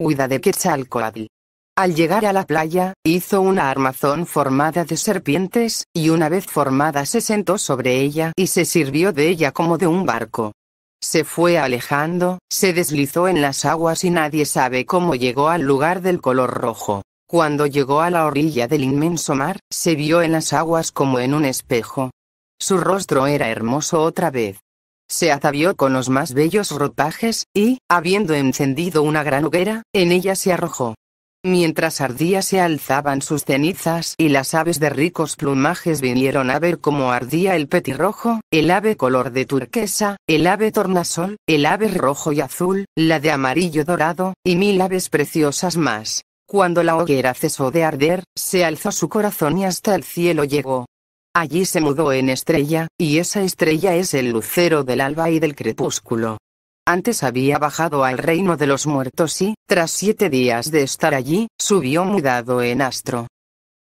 huida de Quetzalcoatl. Al llegar a la playa, hizo una armazón formada de serpientes, y una vez formada se sentó sobre ella y se sirvió de ella como de un barco. Se fue alejando, se deslizó en las aguas y nadie sabe cómo llegó al lugar del color rojo. Cuando llegó a la orilla del inmenso mar, se vio en las aguas como en un espejo. Su rostro era hermoso otra vez. Se atavió con los más bellos ropajes, y, habiendo encendido una gran hoguera, en ella se arrojó. Mientras ardía se alzaban sus cenizas y las aves de ricos plumajes vinieron a ver cómo ardía el petirrojo, el ave color de turquesa, el ave tornasol, el ave rojo y azul, la de amarillo dorado, y mil aves preciosas más. Cuando la hoguera cesó de arder, se alzó su corazón y hasta el cielo llegó. Allí se mudó en estrella, y esa estrella es el lucero del alba y del crepúsculo. Antes había bajado al reino de los muertos y, tras siete días de estar allí, subió mudado en astro.